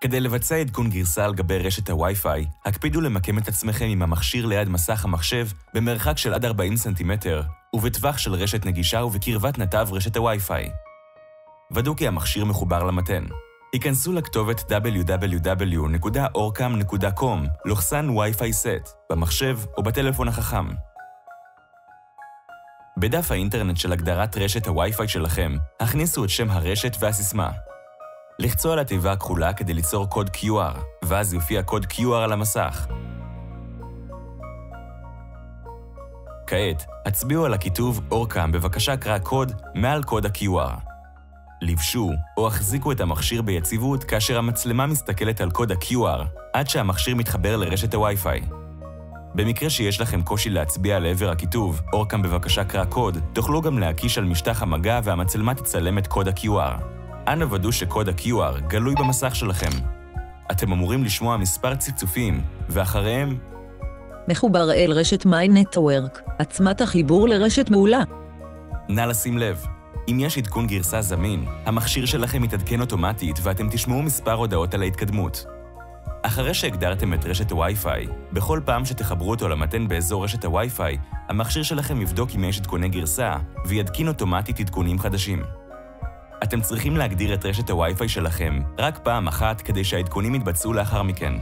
כדי לבצע עדכון גרסה על גבי רשת הווי-פיי, הקפידו למקם את עצמכם עם המכשיר ליד מסך המחשב במרחק של עד 40 סנטימטר, ובטווח של רשת נגישה ובקרבת נתב רשת הווי-פיי. ודאו כי המכשיר מחובר למתן. היכנסו לכתובת www.orcam.com/wi-fi-set במחשב או בטלפון החכם. בדף האינטרנט של הגדרת רשת הווי-פיי שלכם, הכניסו את שם הרשת והסיסמה. לחצו על התיבה הכחולה כדי ליצור קוד QR, ואז יופיע קוד QR על המסך. כעת, הצביעו על הכיתוב אורקאם בבקשה קרא קוד מעל קוד ה-QR. לבשו או החזיקו את המכשיר ביציבות כאשר המצלמה מסתכלת על קוד ה-QR עד שהמכשיר מתחבר לרשת הווי-פיי. במקרה שיש לכם קושי להצביע לעבר הכיתוב, אורקאם בבקשה קרא קוד, תוכלו גם להקיש על משטח המגע והמצלמה תצלם את קוד ה-QR. אנא ודאו שקוד ה-QR גלוי במסך שלכם. אתם אמורים לשמוע מספר ציצופים, ואחריהם... מחובר אל רשת נטוורק, עצמת החיבור לרשת מעולה. נא לשים לב, אם יש עדכון גרסה זמין, המכשיר שלכם יתעדכן אוטומטית ואתם תשמעו מספר הודעות על ההתקדמות. אחרי שהגדרתם את רשת הווי-פיי, בכל פעם שתחברו אותו למתן באזור רשת הווי-פיי, המכשיר שלכם יבדוק אם יש עדכוני גרסה, ויתקין אוטומטית עדכונים חדשים. אתם צריכים להגדיר את רשת הווי-פיי שלכם רק פעם אחת כדי שהעדכונים יתבצעו לאחר מכן.